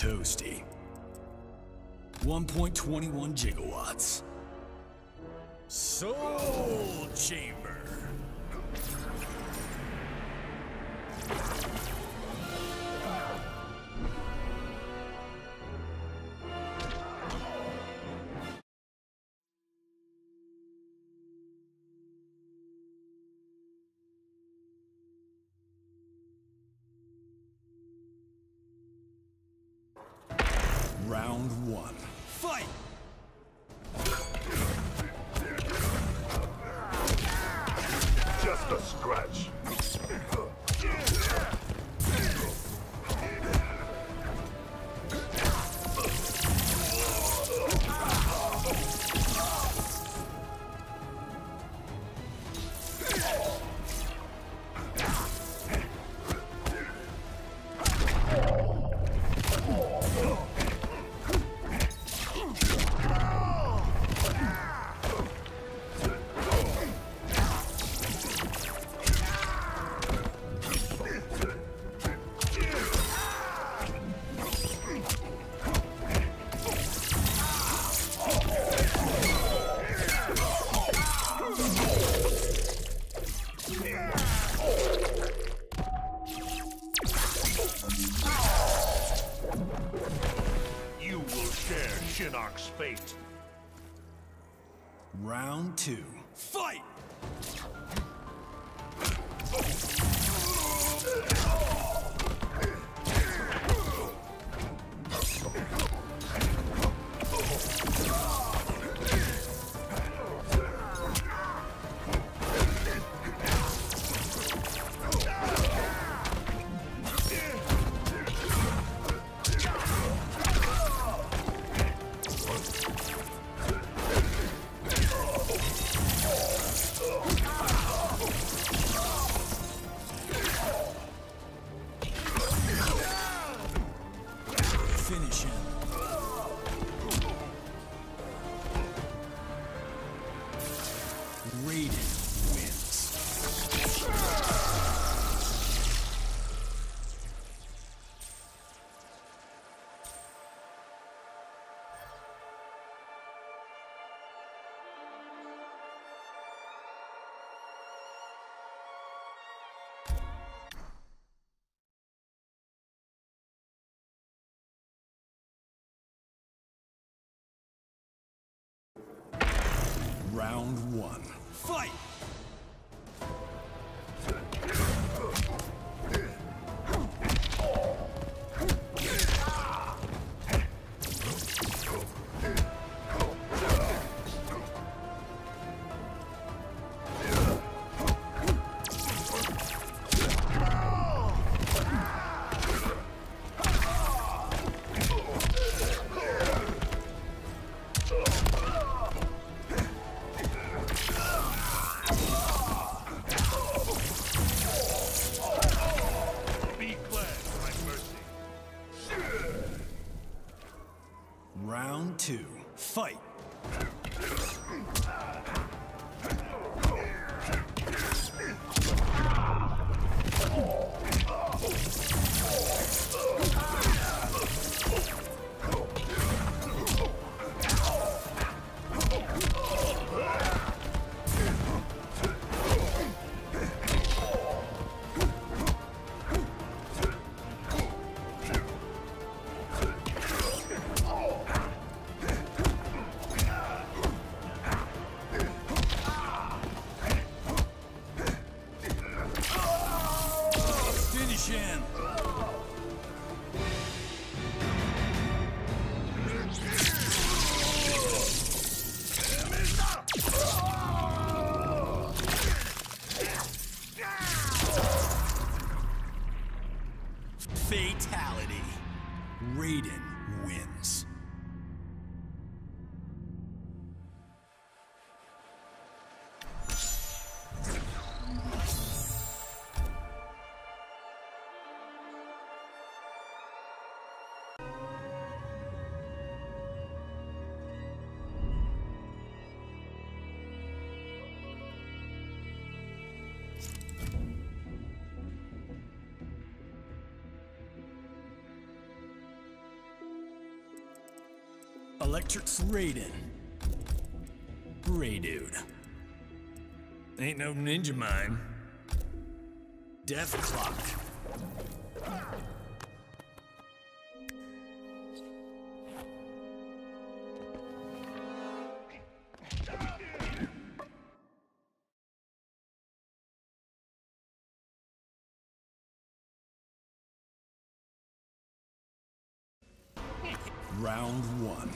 Toasty. 1.21 gigawatts. Soul Chamber. Round one. Fight! Just a scratch. Shinnok's fate. Round two. Fight! Round one. Fight! Finish Electric's Raiden. Ray dude. Ain't no ninja mime. Death Clock. Round one.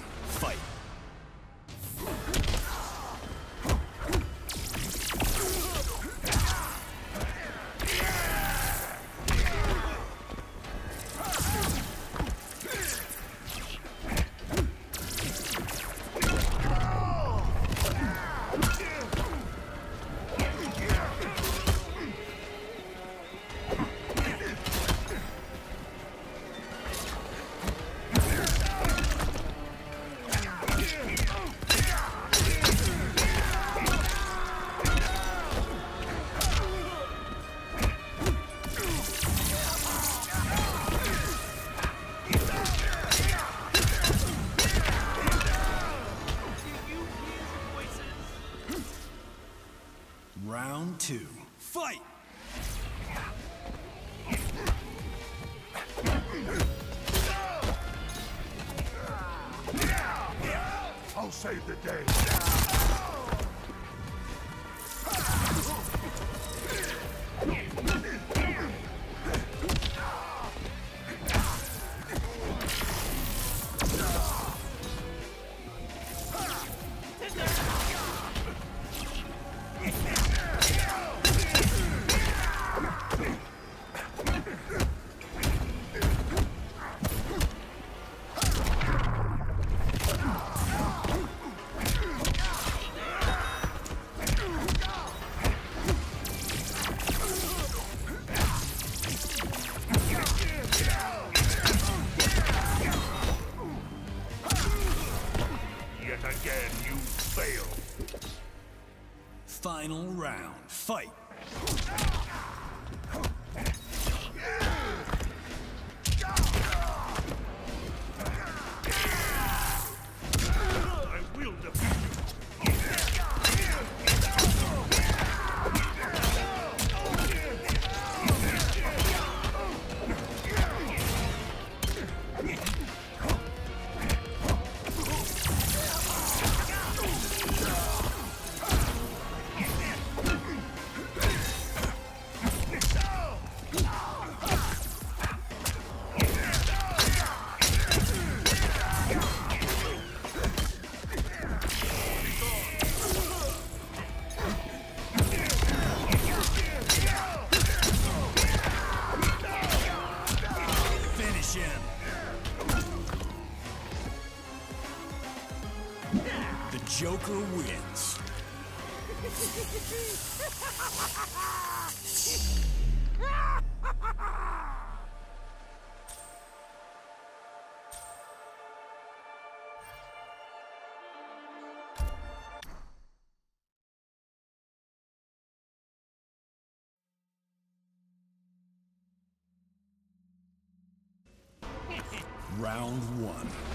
Save Final round. Fight! The Joker wins. Round one.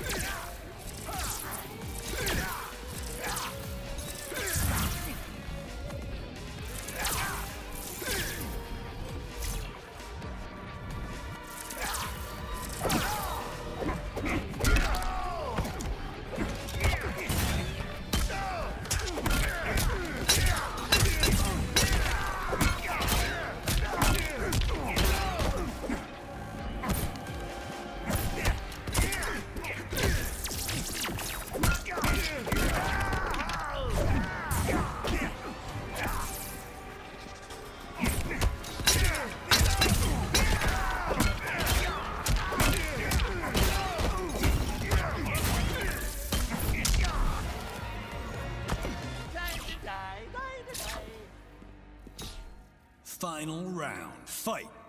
Yeah. Fight.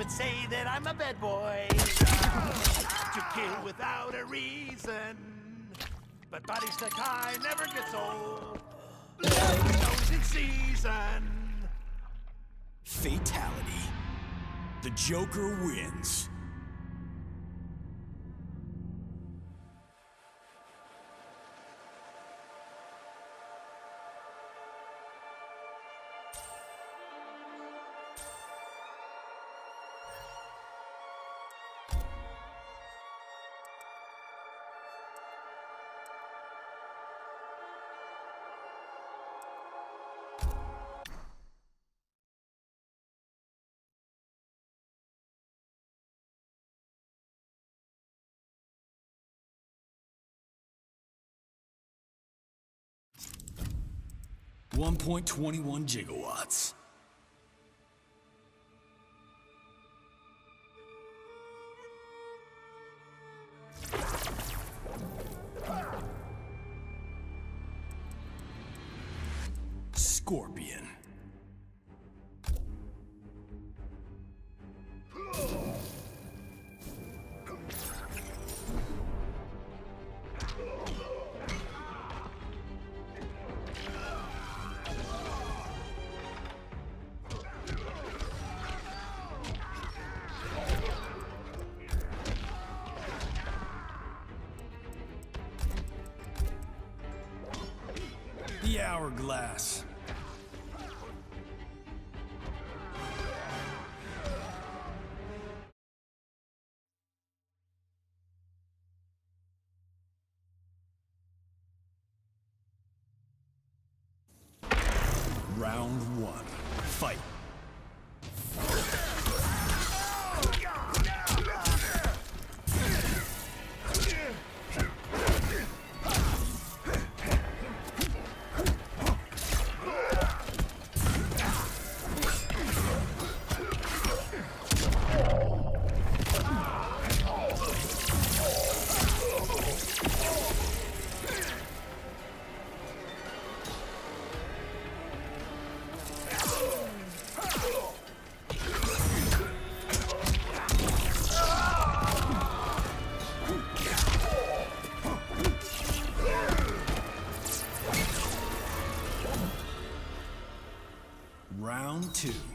Would say that I'm a bad boy. to kill without a reason. But Body Sakai never gets old. Always in season. Fatality. The Joker wins. One point twenty-one gigawatts. Scorpion. Hourglass. two.